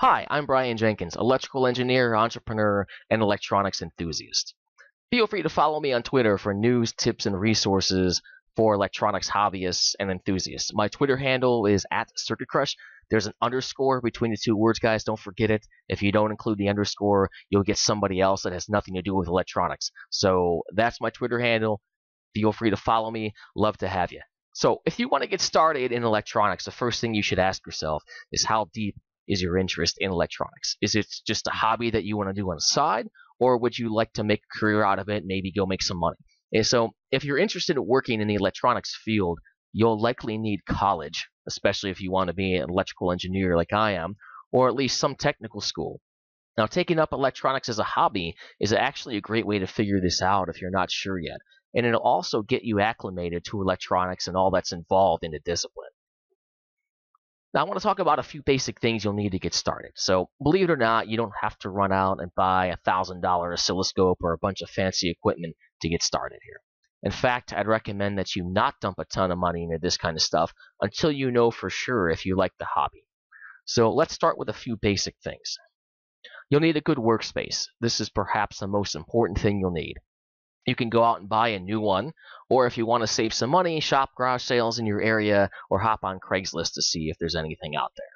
Hi, I'm Brian Jenkins, electrical engineer, entrepreneur, and electronics enthusiast. Feel free to follow me on Twitter for news, tips, and resources for electronics hobbyists and enthusiasts. My Twitter handle is at Circuit Crush. There's an underscore between the two words, guys. Don't forget it. If you don't include the underscore, you'll get somebody else that has nothing to do with electronics. So that's my Twitter handle. Feel free to follow me. Love to have you. So if you want to get started in electronics, the first thing you should ask yourself is how deep is your interest in electronics? Is it just a hobby that you want to do on the side, or would you like to make a career out of it, maybe go make some money? And so, if you're interested in working in the electronics field, you'll likely need college, especially if you want to be an electrical engineer like I am, or at least some technical school. Now, taking up electronics as a hobby is actually a great way to figure this out if you're not sure yet. And it'll also get you acclimated to electronics and all that's involved in the discipline. Now, I want to talk about a few basic things you'll need to get started. So, believe it or not, you don't have to run out and buy a $1,000 oscilloscope or a bunch of fancy equipment to get started here. In fact, I'd recommend that you not dump a ton of money into this kind of stuff until you know for sure if you like the hobby. So, let's start with a few basic things. You'll need a good workspace. This is perhaps the most important thing you'll need. You can go out and buy a new one, or if you want to save some money, shop garage sales in your area or hop on Craigslist to see if there's anything out there.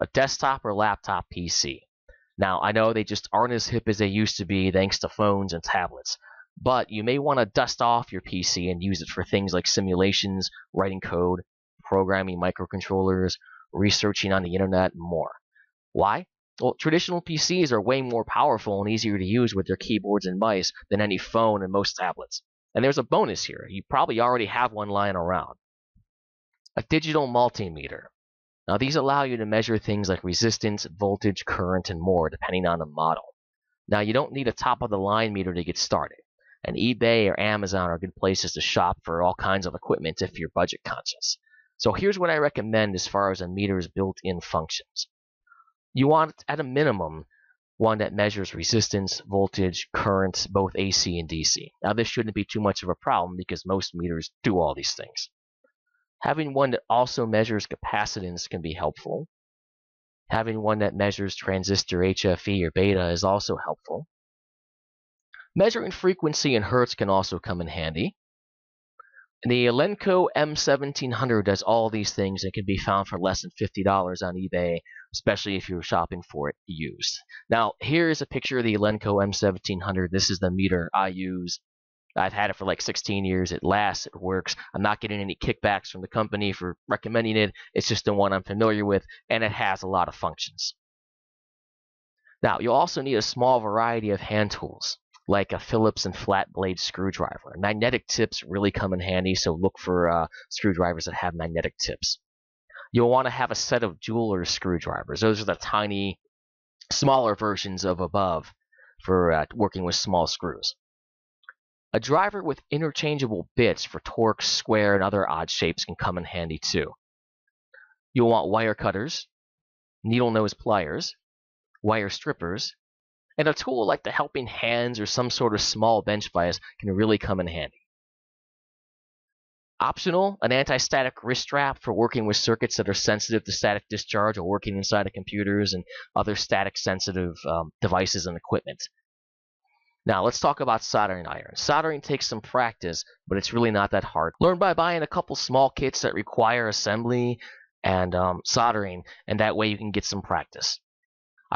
A desktop or laptop PC. Now, I know they just aren't as hip as they used to be thanks to phones and tablets, but you may want to dust off your PC and use it for things like simulations, writing code, programming microcontrollers, researching on the internet, and more. Why? Well, traditional PCs are way more powerful and easier to use with their keyboards and mice than any phone and most tablets. And there's a bonus here. You probably already have one lying around. A digital multimeter. Now, these allow you to measure things like resistance, voltage, current, and more, depending on the model. Now, you don't need a top of the line meter to get started. And eBay or Amazon are good places to shop for all kinds of equipment if you're budget conscious. So here's what I recommend as far as a meter's built-in functions. You want, at a minimum, one that measures resistance, voltage, current, both AC and DC. Now, this shouldn't be too much of a problem because most meters do all these things. Having one that also measures capacitance can be helpful. Having one that measures transistor HFE or beta is also helpful. Measuring frequency in hertz can also come in handy. The Elenco M1700 does all these things and can be found for less than $50 on eBay especially if you're shopping for it used. Now, here is a picture of the Elenco M1700. This is the meter I use. I've had it for like 16 years. It lasts. It works. I'm not getting any kickbacks from the company for recommending it. It's just the one I'm familiar with, and it has a lot of functions. Now, you'll also need a small variety of hand tools, like a Phillips and flat blade screwdriver. Magnetic tips really come in handy, so look for uh, screwdrivers that have magnetic tips you'll want to have a set of jeweler's screwdrivers. Those are the tiny, smaller versions of above for uh, working with small screws. A driver with interchangeable bits for torque, square, and other odd shapes can come in handy too. You'll want wire cutters, needle nose pliers, wire strippers, and a tool like the helping hands or some sort of small bench vise can really come in handy. Optional, an anti-static wrist strap for working with circuits that are sensitive to static discharge or working inside of computers and other static sensitive um, devices and equipment. Now let's talk about soldering iron. Soldering takes some practice, but it's really not that hard. Learn by buying a couple small kits that require assembly and um, soldering, and that way you can get some practice.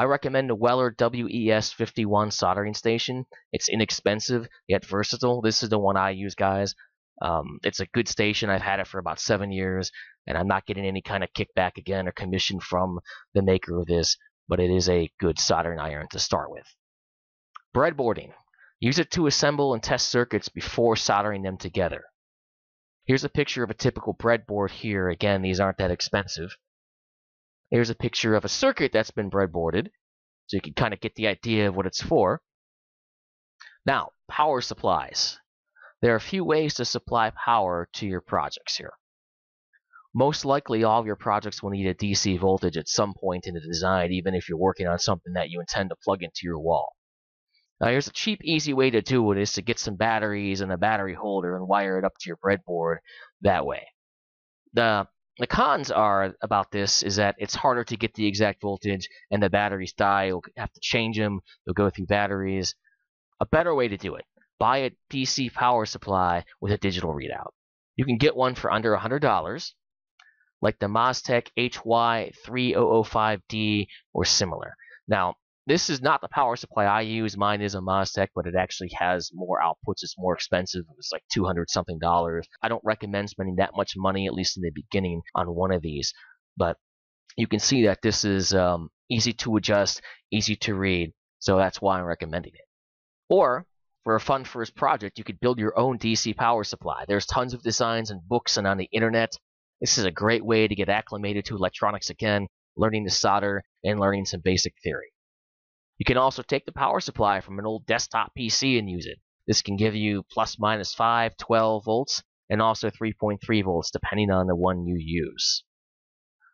I recommend the Weller WES51 soldering station. It's inexpensive yet versatile. This is the one I use, guys. Um, it's a good station. I've had it for about seven years, and I'm not getting any kind of kickback again or commission from the maker of this, but it is a good soldering iron to start with. Breadboarding. Use it to assemble and test circuits before soldering them together. Here's a picture of a typical breadboard here. Again, these aren't that expensive. Here's a picture of a circuit that's been breadboarded, so you can kind of get the idea of what it's for. Now, power supplies. There are a few ways to supply power to your projects here. Most likely all of your projects will need a DC voltage at some point in the design, even if you're working on something that you intend to plug into your wall. Now here's a cheap, easy way to do it is to get some batteries and a battery holder and wire it up to your breadboard that way. The The cons are about this is that it's harder to get the exact voltage and the batteries die. You'll have to change them. You'll go through batteries. A better way to do it, buy a DC power supply with a digital readout. You can get one for under $100, like the Mastech HY3005D or similar. Now, this is not the power supply I use. Mine is a Mastech, but it actually has more outputs. It's more expensive. It's like 200 something dollars. I don't recommend spending that much money, at least in the beginning, on one of these. But you can see that this is um, easy to adjust, easy to read. So that's why I'm recommending it. Or for a fun first project, you could build your own DC power supply. There's tons of designs and books and on the internet. This is a great way to get acclimated to electronics again, learning to solder and learning some basic theory. You can also take the power supply from an old desktop PC and use it. This can give you plus minus 5, 12 volts, and also 3.3 volts depending on the one you use.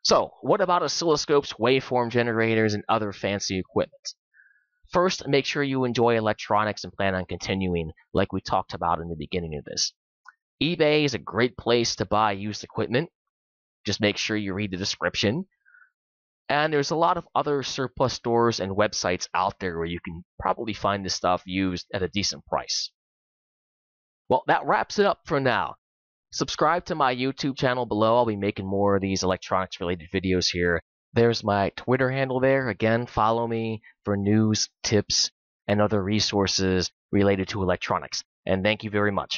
So, what about oscilloscopes, waveform generators, and other fancy equipment? First, make sure you enjoy electronics and plan on continuing, like we talked about in the beginning of this. eBay is a great place to buy used equipment. Just make sure you read the description. And there's a lot of other surplus stores and websites out there where you can probably find this stuff used at a decent price. Well, that wraps it up for now. Subscribe to my YouTube channel below. I'll be making more of these electronics related videos here. There's my Twitter handle there. Again, follow me for news, tips, and other resources related to electronics. And thank you very much.